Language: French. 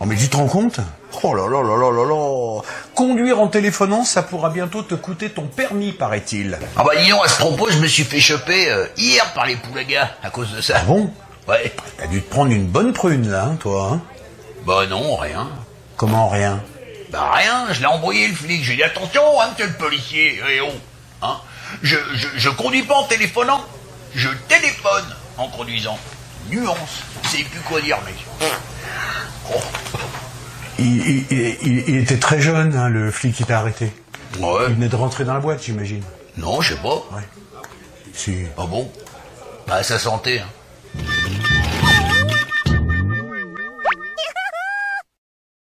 Oh mais tu te rends compte Oh là là là là là là Conduire en téléphonant, ça pourra bientôt te coûter ton permis, paraît-il. Ah bah dis donc, à ce propos, je me suis fait choper euh, hier par les poulagas à cause de ça. Ah bon Ouais. T'as dû te prendre une bonne prune là, hein, toi. Hein bah non, rien. Comment rien Bah rien, je l'ai embrouillé le flic. J'ai dit attention, hein, monsieur le policier, eh oh. Hein je, je conduis pas en téléphonant, je téléphone en conduisant. Nuance. C'est plus quoi dire, mec. Oh. il, il- il- il était très jeune, hein, le flic qui t'a arrêté. Ouais. Il venait de rentrer dans la boîte, j'imagine. Non, je sais pas. Ouais. Si. Ah bon Bah sa santé. Hein.